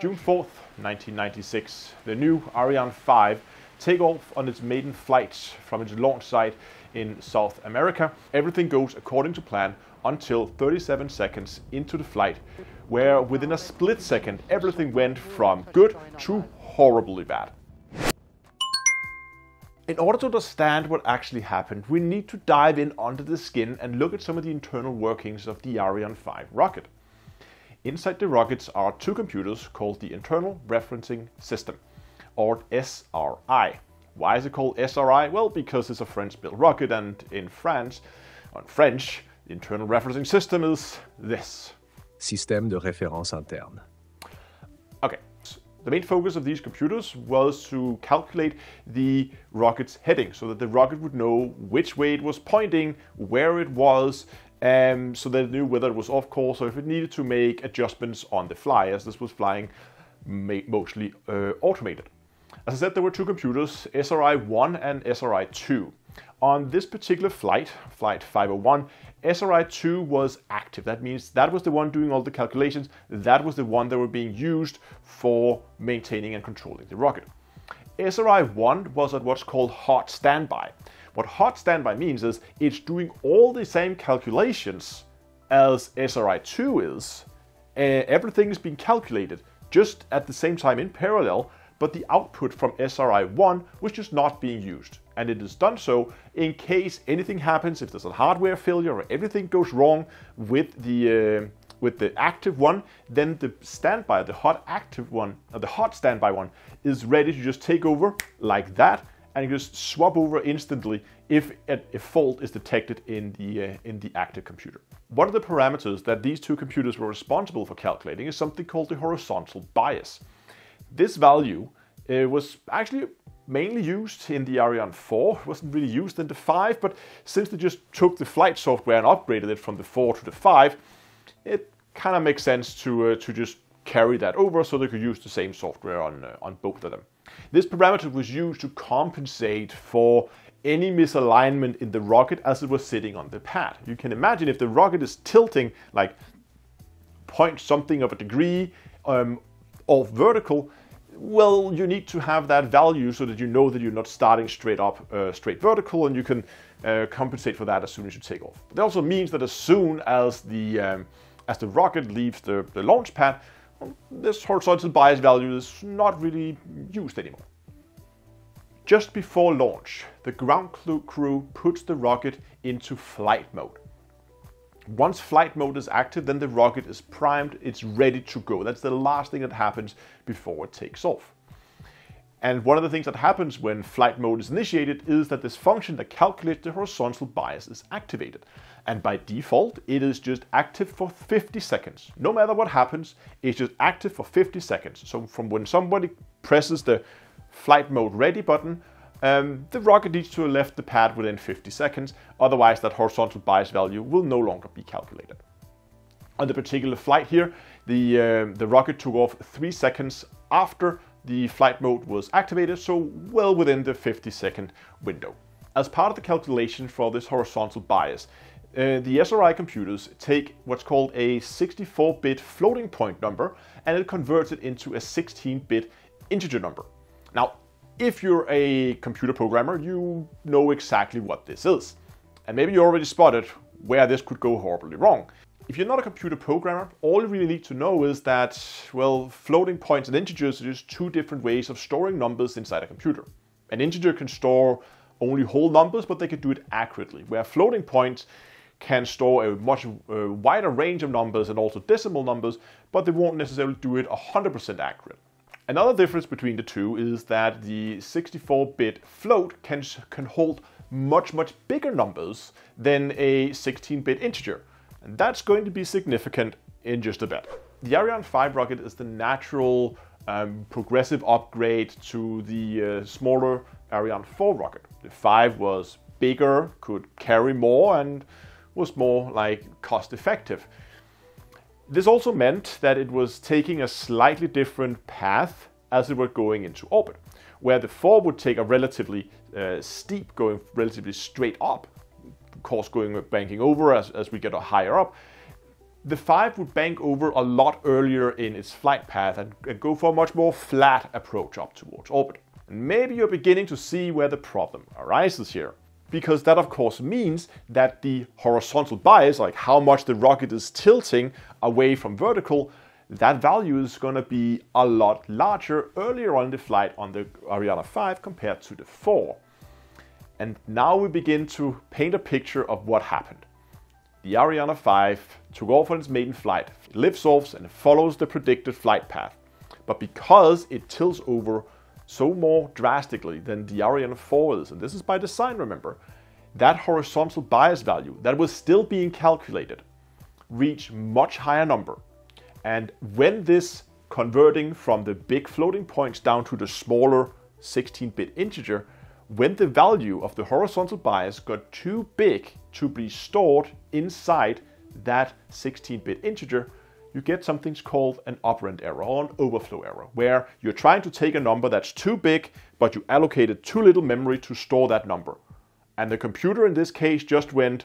June 4th, 1996, the new Ariane 5 take off on its maiden flight from its launch site in South America. Everything goes according to plan until 37 seconds into the flight, where within a split second everything went from good to horribly bad. In order to understand what actually happened, we need to dive in under the skin and look at some of the internal workings of the Ariane 5 rocket. Inside the rockets are two computers called the Internal Referencing System, or SRI. Why is it called SRI? Well, because it's a French-built rocket, and in France, on French, the Internal Referencing System is this. Système de référence interne. Okay, the main focus of these computers was to calculate the rocket's heading so that the rocket would know which way it was pointing, where it was, um, so it knew whether it was off course or if it needed to make adjustments on the fly, as this was flying mostly uh, automated. As I said, there were two computers, SRI-1 and SRI-2. On this particular flight, flight 501, SRI-2 was active. That means that was the one doing all the calculations. That was the one that were being used for maintaining and controlling the rocket. SRI-1 was at what's called hot standby. What hot standby means is it's doing all the same calculations as SRI-2 is. Uh, everything is being calculated just at the same time in parallel, but the output from SRI-1 was just not being used. And it is done so in case anything happens, if there's a hardware failure or everything goes wrong with the uh, with the active one, then the standby, the hot active one, uh, the hot standby one, is ready to just take over like that and you just swap over instantly if a, fault is detected in the, uh, in the active computer. One of the parameters that these two computers were responsible for calculating is something called the horizontal bias. This value uh, was actually mainly used in the Ariane 4, it wasn't really used in the 5, but since they just took the flight software and upgraded it from the 4 to the 5, it kind of makes sense to, uh, to just carry that over so they could use the same software on, uh, on both of them. This parameter was used to compensate for any misalignment in the rocket as it was sitting on the pad. You can imagine if the rocket is tilting like point something of a degree um, off vertical, well, you need to have that value so that you know that you're not starting straight up, uh, straight vertical, and you can uh, compensate for that as soon as you take off. It also means that as soon as the um, as the rocket leaves the, the launch pad, this horizontal bias value is not really used anymore. Just before launch, the ground crew puts the rocket into flight mode. Once flight mode is active, then the rocket is primed, it's ready to go. That's the last thing that happens before it takes off. And one of the things that happens when flight mode is initiated is that this function that calculates the horizontal bias is activated. And by default, it is just active for 50 seconds. No matter what happens, it's just active for 50 seconds. So from when somebody presses the flight mode ready button, um, the rocket needs to have left the pad within 50 seconds, otherwise that horizontal bias value will no longer be calculated. On the particular flight here, the, uh, the rocket took off 3 seconds after the flight mode was activated, so well within the 50 second window. As part of the calculation for this horizontal bias, uh, the SRI computers take what's called a 64-bit floating point number and it converts it into a 16-bit integer number. Now, if you're a computer programmer, you know exactly what this is. And maybe you already spotted where this could go horribly wrong. If you're not a computer programmer, all you really need to know is that, well, floating points and integers are just two different ways of storing numbers inside a computer. An integer can store only whole numbers, but they can do it accurately, where floating points can store a much uh, wider range of numbers and also decimal numbers, but they won't necessarily do it 100% accurate. Another difference between the two is that the 64-bit float can, can hold much, much bigger numbers than a 16-bit integer. And that's going to be significant in just a bit. The Ariane 5 rocket is the natural um, progressive upgrade to the uh, smaller Ariane 4 rocket. The 5 was bigger, could carry more, and was more like cost effective. This also meant that it was taking a slightly different path as it were going into orbit, where the 4 would take a relatively uh, steep, going relatively straight up, course going banking over as, as we get higher up. the 5 would bank over a lot earlier in its flight path and, and go for a much more flat approach up towards orbit. And maybe you're beginning to see where the problem arises here. Because that, of course, means that the horizontal bias, like how much the rocket is tilting away from vertical, that value is going to be a lot larger earlier on the flight on the Ariane 5 compared to the 4. And now we begin to paint a picture of what happened. The Ariane 5 took off on its maiden flight, lifts off and follows the predicted flight path. But because it tilts over so more drastically than the Ariane 4 is, and this is by design, remember, that horizontal bias value that was still being calculated reached much higher number and when this converting from the big floating points down to the smaller 16-bit integer, when the value of the horizontal bias got too big to be stored inside that 16-bit integer, you get something called an operand error or an overflow error, where you're trying to take a number that's too big, but you allocated too little memory to store that number. And the computer in this case just went,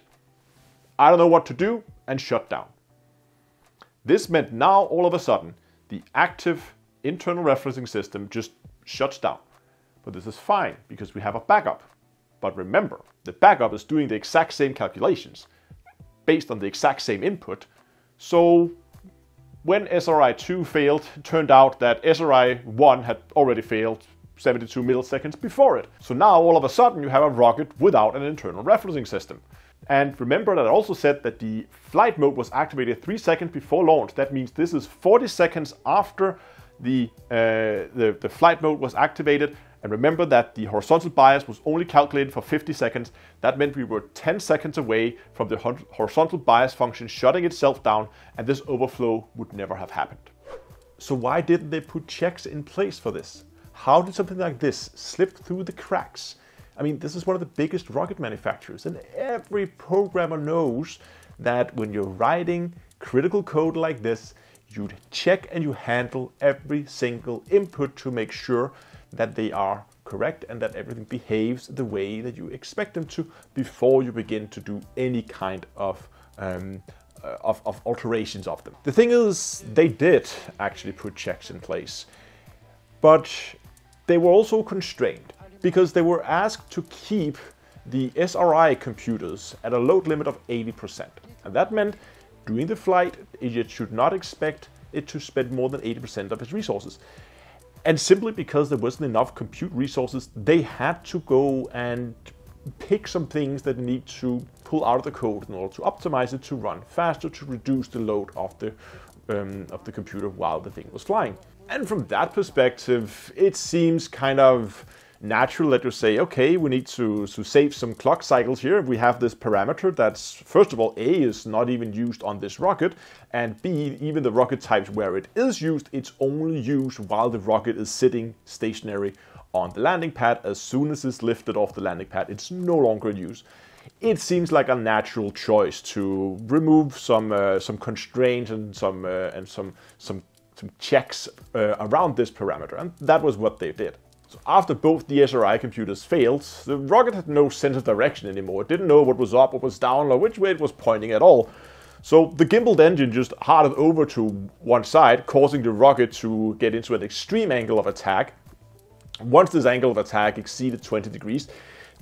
I don't know what to do, and shut down. This meant now all of a sudden the active internal referencing system just shuts down. But this is fine because we have a backup. But remember, the backup is doing the exact same calculations based on the exact same input. So when SRI-2 failed, it turned out that SRI-1 had already failed 72 milliseconds before it. So now all of a sudden you have a rocket without an internal referencing system. And remember that I also said that the flight mode was activated 3 seconds before launch. That means this is 40 seconds after the, uh, the, the flight mode was activated. And remember that the horizontal bias was only calculated for 50 seconds. That meant we were 10 seconds away from the horizontal bias function shutting itself down, and this overflow would never have happened. So why didn't they put checks in place for this? How did something like this slip through the cracks? I mean, this is one of the biggest rocket manufacturers, and every programmer knows that when you're writing critical code like this, you check and you handle every single input to make sure that they are correct and that everything behaves the way that you expect them to before you begin to do any kind of um, uh, of, of alterations of them. The thing is, they did actually put checks in place, but they were also constrained because they were asked to keep the SRI computers at a load limit of 80%. And that meant during the flight, it should not expect it to spend more than 80% of its resources. And simply because there wasn't enough compute resources, they had to go and pick some things that need to pull out of the code in order to optimize it to run faster to reduce the load of the um, of the computer while the thing was flying. And from that perspective, it seems kind of natural that you say, okay, we need to, to save some clock cycles here. We have this parameter that's, first of all, A is not even used on this rocket, and B, even the rocket types where it is used, it's only used while the rocket is sitting stationary on the landing pad. As soon as it's lifted off the landing pad, it's no longer in use. It seems like a natural choice to remove some uh, some constraints and some uh, and some some some checks uh, around this parameter, and that was what they did. So after both the SRI computers failed, the rocket had no sense of direction anymore. It didn't know what was up, what was down, or which way it was pointing at all. So the gimbaled engine just hearted over to one side, causing the rocket to get into an extreme angle of attack. Once this angle of attack exceeded 20 degrees,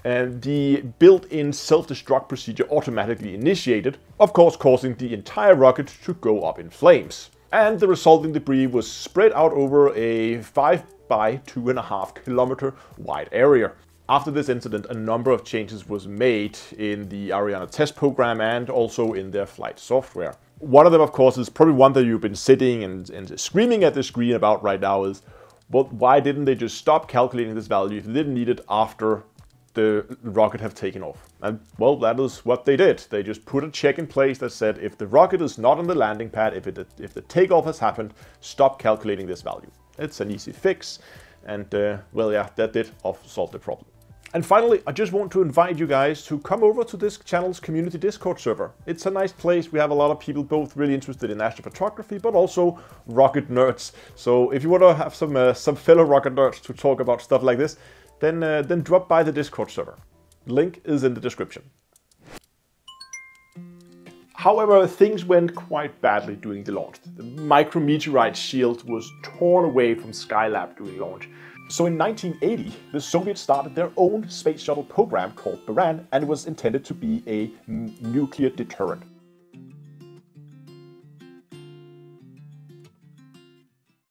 and the built-in self-destruct procedure automatically initiated, of course causing the entire rocket to go up in flames. And the resulting debris was spread out over a 5 by two and a half kilometer wide area. After this incident, a number of changes was made in the Ariane test program and also in their flight software. One of them, of course, is probably one that you've been sitting and, and screaming at the screen about right now is, well, why didn't they just stop calculating this value if they didn't need it after the rocket have taken off? And well, that is what they did. They just put a check in place that said if the rocket is not on the landing pad, if, it, if the takeoff has happened, stop calculating this value. It's an easy fix. And uh, well, yeah, that did solve the problem. And finally, I just want to invite you guys to come over to this channel's community Discord server. It's a nice place. We have a lot of people both really interested in astrophotography, but also rocket nerds. So if you want to have some uh, some fellow rocket nerds to talk about stuff like this, then uh, then drop by the Discord server. Link is in the description. However, things went quite badly during the launch. The micrometeorite shield was torn away from Skylab during launch. So in 1980, the Soviets started their own space shuttle program called Buran, and it was intended to be a nuclear deterrent.